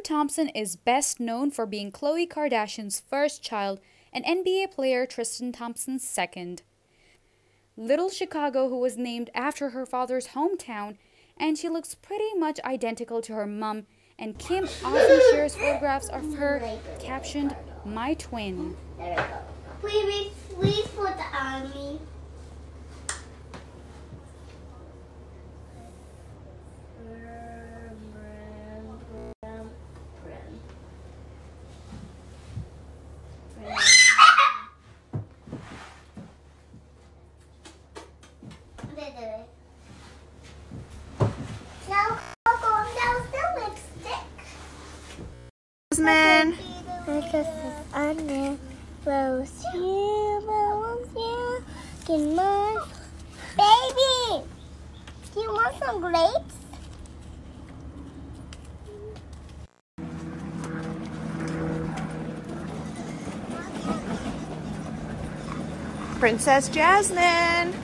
Thompson is best known for being Khloe Kardashian's first child and NBA player Tristan Thompson's second. Little Chicago, who was named after her father's hometown, and she looks pretty much identical to her mum, and Kim often shares photographs of her captioned, My Twin. Please, please put on me. Jasmine. Rose rose more. Baby, do you want some grapes? Princess Jasmine.